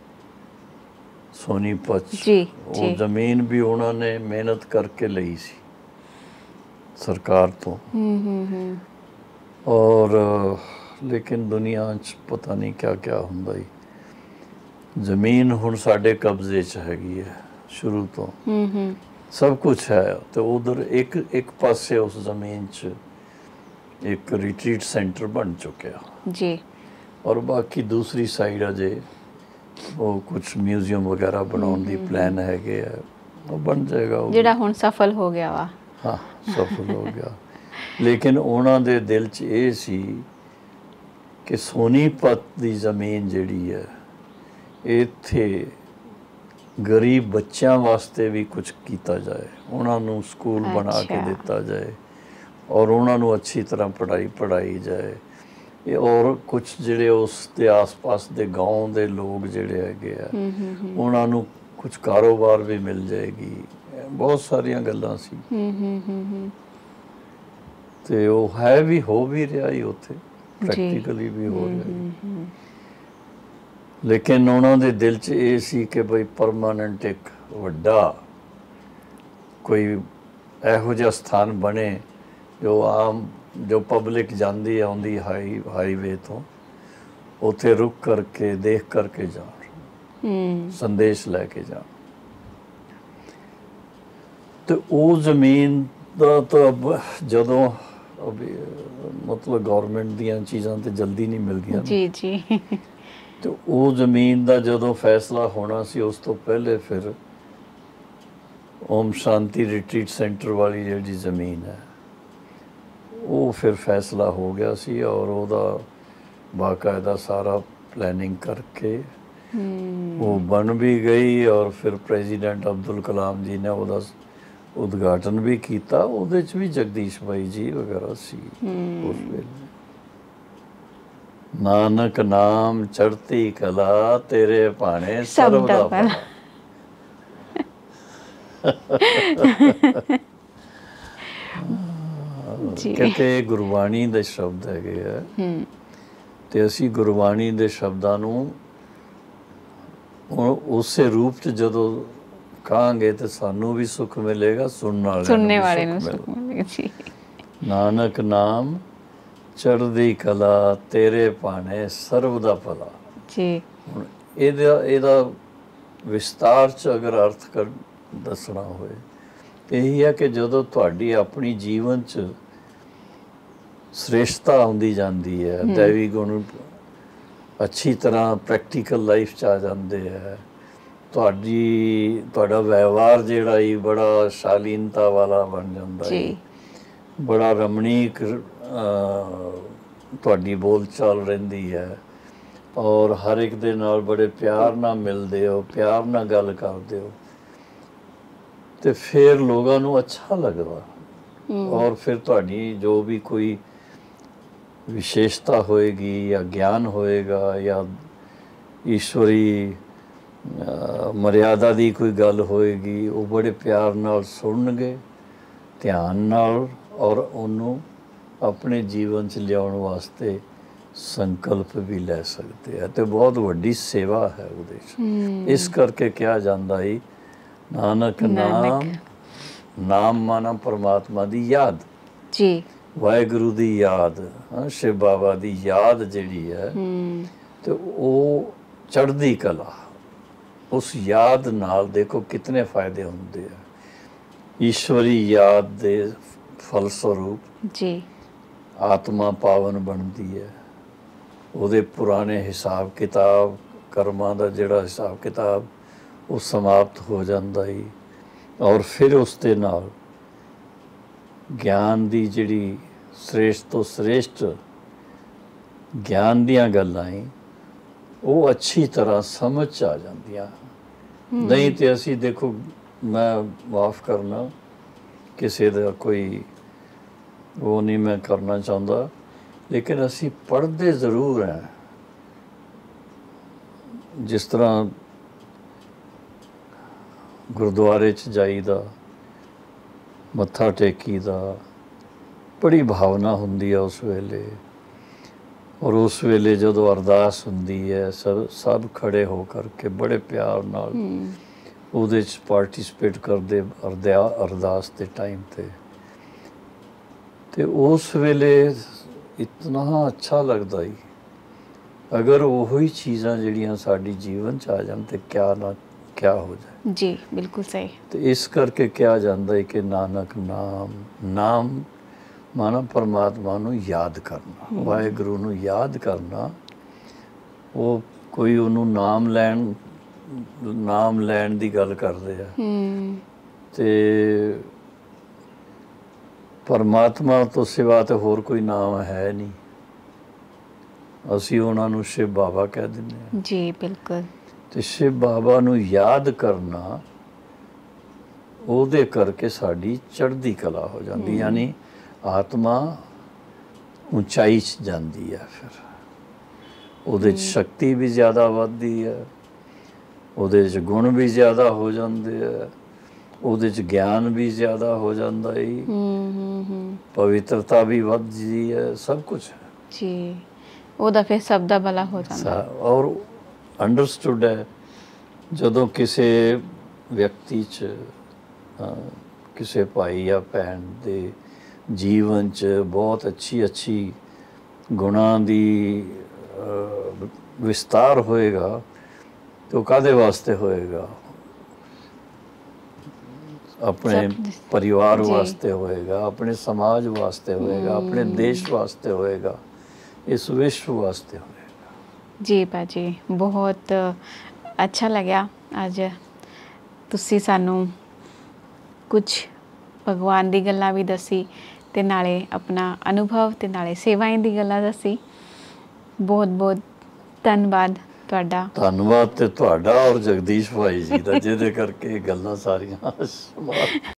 ਸੋਨੀਪਤ ਜੀ ਉਹ ਜ਼ਮੀਨ ਵੀ ਉਹਨਾਂ ਨੇ ਮਿਹਨਤ ਕਰਕੇ ਲਈ ਸੀ ਸਰਕਾਰ ਤੋਂ। ਔਰ ਲੇਕਿਨ ਦੁਨੀਆ 'ਚ ਪਤਾ ਨਹੀਂ ਕਿਆ ਕਿਆ ਹੁੰਦਾ ਹੀ ਜ਼ਮੀਨ ਹੁਣ ਸਾਡੇ ਕਬਜ਼ੇ 'ਚ ਹੈਗੀ ਹੈ ਸ਼ੁਰੂ ਤੋਂ। ਹੂੰ ਹੂੰ। ਸਭ ਕੁਝ ਹੈ ਤੇ ਉਧਰ ਇੱਕ ਇੱਕ ਪਾਸੇ ਉਸ ਜ਼ਮੀਨ 'ਚ ਇੱਕ ਰਿਟਰੀਟ ਸੈਂਟਰ ਬਣ ਚੁੱਕਿਆ। ਜੀ। ਔਰ ਬਾਕੀ ਦੂਸਰੀ ਸਾਈਡ ਅਜੇ ਉਹ ਕੁਝ ਮਿਊਜ਼ੀਅਮ ਵਗੈਰਾ ਬਣਾਉਣ ਦੀ ਪਲਾਨ ਹੈਗੇ ਆ ਉਹ ਬਣ ਜਾਏਗਾ ਜਿਹੜਾ ਹੁਣ ਸਫਲ ਹੋ ਗਿਆ ਵਾ। ਹਾਂ ਸਫਲ ਹੋ ਗਿਆ। ਲੇਕਿਨ ਉਹਨਾਂ ਦੇ ਦਿਲ 'ਚ ਇਹ ਸੀ ਕਿ ਸੋਨੀਪਤ ਦੀ ਜ਼ਮੀਨ ਜਿਹੜੀ ਹੈ ਇੱਥੇ ਗਰੀਬ ਬੱਚਿਆਂ ਵਾਸਤੇ ਵੀ ਕੁਝ ਕੀਤਾ ਜਾਏ ਉਹਨਾਂ ਨੂੰ ਸਕੂਲ ਬਣਾ ਕੇ ਅੱਛਾ। ਦਿੱਤਾ ਜਾਏ ਔਰ ਉਹਨਾਂ ਨੂੰ ਅੱਛੀ ਤਰ੍ਹਾਂ ਪੜ੍ਹਾਈ ਪੜ੍ਹਾਈ ਜਾਏ ਇਹ ਔਰ ਕੁਝ ਜਿਹੜੇ ਉਸ ਦੇ ਆਸ-ਪਾਸ ਦੇ گاؤں ਦੇ ਲੋਕ ਜਿਹੜੇ ਹੈਗੇ ਆ ਹੂੰ ਹੂੰ ਹੂੰ ਉਹਨਾਂ ਨੂੰ ਕੁਝ ਕਾਰੋਬਾਰ ਵੀ ਮਿਲ ਜਾਏਗੀ ਬਹੁਤ ਸਾਰੀਆਂ ਗੱਲਾਂ ਸੀ ਹੂੰ ਹੂੰ ਹੂੰ ਹੂੰ ਤੇ ਉਹ ਹੈ ਵੀ ਹੋ ਵੀ ਰਿਹਾ ਹੀ ਉੱਥੇ। ਪ੍ਰੈਕਟੀਕਲੀ ਵੀ ਹੋ ਰਿਹਾ ਹੂੰ, ਲੇਕਿਨ ਉਹਨਾਂ ਦੇ ਦਿਲ 'ਚ ਇਹ ਸੀ ਕਿ ਭਈ ਪਰਮਾਨੈਂਟ ਇੱਕ ਵੱਡਾ ਕੋਈ ਇਹੋ ਜਿਹਾ ਸਥਾਨ ਬਣੇ ਜੋ ਆਮ ਜੋ ਪਬਲਿਕ ਜਾਂਦੀ ਆਉਂਦੀ ਹਾਈ ਹਾਈਵੇ ਤੋਂ। ਉੱਥੇ ਰੁਕ ਕਰਕੇ ਦੇਖ ਕਰਕੇ ਜਾਣ। ਹੂੰ। ਸੰਦੇਸ਼ ਲੈ ਕੇ ਜਾਣ। ਤੇ ਉਹ ਜ਼ਮੀਨ ਦਾ ਤਾਂ ਜਦੋਂ ਮਤਲਬ ਗਵਰਨਮੈਂਟ ਦੀਆਂ ਚੀਜ਼ਾਂ ਤੇ ਜਲਦੀ ਨਹੀਂ ਮਿਲਦੀਆਂ। ਜੀ ਜੀ ਤੇ ਉਹ ਜ਼ਮੀਨ ਦਾ ਜਦੋਂ ਫੈਸਲਾ ਹੋਣਾ ਸੀ ਉਸ ਤੋਂ ਪਹਿਲੇ ਫਿਰ ਓਮ ਸ਼ਾਂਤੀ ਰਿਟਰੀਟ ਸੈਂਟਰ ਵਾਲੀ ਜਿਹੜੀ ਜ਼ਮੀਨ ਹੈ ਉਹ ਫਿਰ ਫੈਸਲਾ ਹੋ ਗਿਆ ਸੀ ਔਰ ਉਹਦਾ ਬਾਕਾਇਦਾ ਸਾਰਾ ਪਲੈਨਿੰਗ ਕਰਕੇ ਉਹ ਬਣ ਵੀ ਗਈ ਔਰ ਫਿਰ ਪ੍ਰੈਜ਼ੀਡੈਂਟ ਅਬਦੁਲ ਕਲਾਮ ਜੀ ਨੇ ਉਹਦਾ ਉਦਘਾਟਨ ਵੀ ਕੀਤਾ ਉਹਦੇ ਚ ਵੀ ਜਗਦੀਸ਼ ਭਾਈ ਜੀ ਵਗੈਰਾ ਸੀ ਉਸ ਵੇਲੇ। ਨਾਨਕ ਨਾਮ ਚੜ੍ਹਤੀ ਕਲਾ ਤੇਰੇ ਭਾਣੇ ਸਰਬ ਦਾ ਭਲਾ। ਜੀ। ਕਿਤੇ ਗੁਰਬਾਣੀ ਦੇ ਸ਼ਬਦ ਹੈਗੇ ਆ। ਹਮ ਤੇ ਅਸੀਂ ਗੁਰਬਾਣੀ ਦੇ ਸ਼ਬਦਾਂ ਨੂੰ ਉਸੇ ਰੂਪ ਚ ਜਦੋਂ ਕਹਾਂਗੇ ਤੇ ਸਾਨੂੰ ਵੀ ਸੁੱਖ ਮਿਲੇਗਾ ਸੁਣਨ ਵਾਲੇ ਸੁਣਨੇ ਵਾਲੇ ਨੂੰ। ਸੁੱਖ ਮਿਲੇਗਾ ਜੀ। ਨਾਨਕ ਨਾਮ ਚੜ੍ਹਦੀ ਕਲਾ ਤੇਰੇ ਭਾਣੇ ਸਰਬ ਦਾ ਭਲਾ। ਜੀ। ਹੁਣ ਇਹਦਾ ਇਹਦਾ ਵਿਸਤਾਰ ਚ ਅਗਰ ਅਰਥ ਕਰ ਦੱਸਣਾ ਤੇ ਇਹ ਹੈ ਕਿ ਜਦੋਂ ਤੁਹਾਡੀ ਆਪਣੀ ਜੀਵਨ ਚ ਸ੍ਰੇਸ਼ਟਤਾ ਆਉਂਦੀ ਜਾਂਦੀ ਹੈ ਦੇਵੀ ਗੁਣ ਅੱਛੀ ਤਰ੍ਹਾਂ ਪ੍ਰੈਕਟੀਕਲ ਲਾਈਫ ਚ ਆ ਜਾਂਦੇ ਹੈ ਤੁਹਾਡੀ ਤੁਹਾਡਾ ਵਿਵਹਾਰ ਜਿਹੜਾ ਹੀ ਬੜਾ ਸ਼ਾਲੀਨਤਾ ਵਾਲਾ ਬਣ ਜਾਂਦਾ ਹੈ। ਜੀ। ਬੜਾ ਰਮਣੀਕ ਤੁਹਾਡੀ ਬੋਲਚਾਲ ਰਹਿੰਦੀ ਹੈ ਔਰ ਹਰ ਇੱਕ ਦੇ ਨਾਲ ਬੜੇ ਪਿਆਰ ਨਾਲ ਮਿਲਦੇ ਹੋ ਪਿਆਰ ਨਾਲ ਗੱਲ ਕਰਦੇ ਹੋ। ਤੇ ਫਿਰ ਲੋਕਾਂ ਨੂੰ ਅੱਛਾ ਲੱਗਦਾ। ਔਰ ਫਿਰ ਤੁਹਾਡੀ ਜੋ ਵੀ ਕੋਈ ਵਿਸ਼ੇਸ਼ਤਾ ਹੋਏਗੀ ਜਾਂ ਗਿਆਨ ਹੋਏਗਾ ਜਾਂ ਈਸ਼ਵਰੀ ਮਰਿਆਦਾ ਦੀ ਕੋਈ ਗੱਲ ਹੋਏਗੀ ਉਹ ਬੜੇ ਪਿਆਰ ਨਾਲ ਸੁਣਨਗੇ ਧਿਆਨ ਨਾਲ ਔਰ ਉਹਨੂੰ ਆਪਣੇ ਜੀਵਨ 'ਚ ਲਿਆਉਣ ਵਾਸਤੇ ਸੰਕਲਪ ਵੀ ਲੈ ਸਕਦੇ ਆ। ਤੇ ਬਹੁਤ ਵੱਡੀ ਸੇਵਾ ਹੈ ਉਹਦੇ 'ਚ। ਇਸ ਕਰਕੇ ਕਿਹਾ ਜਾਂਦਾ ਹੈ ਨਾਨਕ ਨਾਮ। ਨਾਮ ਮਾਨਾ ਪਰਮਾਤਮਾ ਦੀ ਯਾਦ। ਜੀ। ਵਾਹਿਗੁਰੂ ਦੀ ਯਾਦ ਹਾਂ ਸ਼ਿਵ ਬਾਬਾ ਦੀ ਯਾਦ ਜਿਹੜੀ ਹੈ। ਤੇ ਉਹ ਚੜ੍ਹਦੀ ਕਲਾ। ਉਸ ਯਾਦ ਨਾਲ ਦੇਖੋ ਕਿਤਨੇ ਫਾਇਦੇ ਹੁੰਦੇ ਆ। ਈਸ਼ਵਰੀ ਯਾਦ ਦੇ ਫਲਸਰੂਪ ਜੀ। ਆਤਮਾ ਪਾਵਨ ਬਣਦੀ ਹੈ। ਉਹਦੇ ਪੁਰਾਣੇ ਹਿਸਾਬ ਕਿਤਾਬ ਕਰਮਾਂ ਦਾ ਜਿਹੜਾ ਹਿਸਾਬ ਕਿਤਾਬ ਉਹ ਸਮਾਪਤ ਹੋ ਜਾਂਦਾ ਹੈ ਔਰ ਫਿਰ ਉਸ ਦੇ ਨਾਲ ਗਿਆਨ ਦੀ ਜਿਹੜੀ ਸ੍ਰੇਸ਼ਟ ਤੋਂ ਸ੍ਰੇਸ਼ਟ ਗਿਆਨ ਦੀਆਂ ਗੱਲਾਂ ਹੈ ਉਹ ਅੱਛੀ ਤਰ੍ਹਾਂ ਸਮਝ ਆ ਜਾਂਦੀਆਂ। ਨਹੀਂ ਤੇ ਅਸੀਂ ਦੇਖੋ, ਮੈਂ ਮਾਫ ਕਰਨਾ, ਕਿਸੇ ਦਾ ਕੋਈ ਉਹ ਨਹੀਂ ਮੈਂ ਕਰਨਾ ਚਾਹੁੰਦਾ। ਲੇਕਿਨ ਅਸੀਂ ਪੜ੍ਹਦੇ ਜ਼ਰੂਰ ਹਾਂ। ਜਿਸ ਤਰ੍ਹਾਂ ਗੁਰਦੁਆਰੇ 'ਚ ਜਾਈਦਾ, ਮੱਥਾ ਟੇਕੀਦਾ, ਬੜੀ ਭਾਵਨਾ ਹੁੰਦੀ ਆ ਉਸ ਵੇਲੇ। ਔਰ ਉਸ ਵੇਲੇ ਜਦੋਂ ਅਰਦਾਸ ਹੁੰਦੀ ਹੈ ਸਭ ਸਭ ਖੜੇ ਹੋ ਕਰਕੇ ਬੜੇ ਪਿਆਰ ਨਾਲ ਉਹਦੇ ਚ ਪਾਰਟਿਸਿਪੇਟ ਕਰਦੇ ਅਰਦਿਆ ਅਰਦਾਸ ਦੇ ਟਾਈਮ ਤੇ। ਤੇ ਉਸ ਵੇਲੇ ਇਤਨਾ ਅੱਛਾ ਲੱਗਦਾ ਹੀ ਅਗਰ ਉਹੀ ਚੀਜ਼ਾਂ ਜਿਹੜੀਆਂ ਸਾਡੀ ਜੀਵਨ ਚ ਆ ਜਾਣ ਤੇ ਕਿਆ ਨਾ ਕਿਆ ਹੋ ਜਾਏ। ਜੀ ਬਿਲਕੁਲ ਸਹੀ। ਤੇ ਇਸ ਕਰਕੇ ਕਿਹਾ ਜਾਂਦਾ ਹੈ ਕਿ ਨਾਨਕ ਨਾਮ ਨਾਮ ਮਾਨਾ ਪਰਮਾਤਮਾ ਨੂੰ ਯਾਦ ਕਰਨਾ ਵਾਹਿਗੁਰੂ ਨੂੰ ਯਾਦ ਕਰਨਾ ਉਹ ਕੋਈ ਉਹਨੂੰ ਨਾਮ ਲੈਣ ਨਾਮ ਲੈਣ ਦੀ ਗੱਲ ਕਰਦੇ ਆ। ਤੇ ਪਰਮਾਤਮਾ ਤੋਂ ਸਿਵਾ ਤੇ ਹੋਰ ਕੋਈ ਨਾਮ ਹੈ ਨਹੀਂ। ਅਸੀਂ ਉਹਨਾਂ ਨੂੰ ਸ਼ਿਵ ਬਾਬਾ ਕਹਿ ਦਿੰਦੇ ਹਾਂ ਜੀ ਬਿਲਕੁਲ। ਤੇ ਸ਼ਿਵ ਬਾਬਾ ਨੂੰ ਯਾਦ ਕਰਨਾ ਉਹਦੇ ਕਰਕੇ ਸਾਡੀ ਚੜ੍ਹਦੀ ਕਲਾ ਹੋ ਜਾਂਦੀ ਯਾਨੀ ਆਤਮਾ ਉਚਾਈ 'ਚ ਜਾਂਦੀ ਹੈ ਫਿਰ। ਉਹਦੇ 'ਚ ਸ਼ਕਤੀ ਵੀ ਜ਼ਿਆਦਾ ਵੱਧਦੀ ਹੈ ਉਹਦੇ 'ਚ ਗੁਣ ਵੀ ਜ਼ਿਆਦਾ ਹੋ ਜਾਂਦੇ ਆ ਉਹਦੇ 'ਚ ਗਿਆਨ ਵੀ ਜ਼ਿਆਦਾ ਹੋ ਜਾਂਦਾ ਹੈ ਪਵਿੱਤਰਤਾ ਵੀ ਵੱਧਦੀ ਹੈ ਸਭ ਕੁਝ ਜੀ। ਉਹਦਾ ਫਿਰ ਸਭ ਦਾ ਭਲਾ ਹੋ ਜਾਂਦਾ। ਔਰ ਅੰਡਰਸਟੂਡ ਹੈ ਜਦੋਂ ਕਿਸੇ ਵਿਅਕਤੀ 'ਚ ਕਿਸੇ ਭਾਈ ਜਾਂ ਭੈਣ ਦੇ ਜੀਵਨ 'ਚ ਬਹੁਤ ਅੱਛੀ ਅੱਛੀ ਗੁਣਾਂ ਦੀ ਵਿਸਤਾਰ ਹੋਏਗਾ ਤੇ ਉਹ ਕਾਦੇ ਵਾਸਤੇ ਹੋਏਗਾ? ਆਪਣੇ ਪਰਿਵਾਰ। ਵਾਸਤੇ ਹੋਏਗਾ ਆਪਣੇ ਸਮਾਜ ਵਾਸਤੇ ਹੋਏਗਾ ਆਪਣੇ ਦੇਸ਼ ਵਾਸਤੇ ਹੋਏਗਾ ਇਸ ਵਿਸ਼ਵ ਵਾਸਤੇ ਹੋਏਗਾ। ਜੀ ਭਾਜੀ ਬਹੁਤ ਅੱਛਾ ਲੱਗਿਆ ਅੱਜ ਤੁਸੀਂ ਸਾਨੂੰ ਕੁਝ ਭਗਵਾਨ ਦੀ ਗੱਲਾਂ ਵੀ ਦੱਸੀ। ਤੇ ਨਾਲੇ ਆਪਣਾ ਅਨੁਭਵ ਤੇ ਨਾਲੇ ਸੇਵਾਵਾਂ ਦੀ ਗੱਲਾਂ ਦੱਸੀ। ਬਹੁਤ ਬਹੁਤ ਧੰਨਵਾਦ ਤੁਹਾਡਾ। ਧੰਨਵਾਦ ਤੇ ਤੁਹਾਡਾ ਔਰ ਜਗਦੀਸ਼ ਭਾਈ ਜੀ ਦਾ, ਜਿਹਦੇ ਕਰਕੇ ਗੱਲਾਂ ਸਾਰੀਆਂ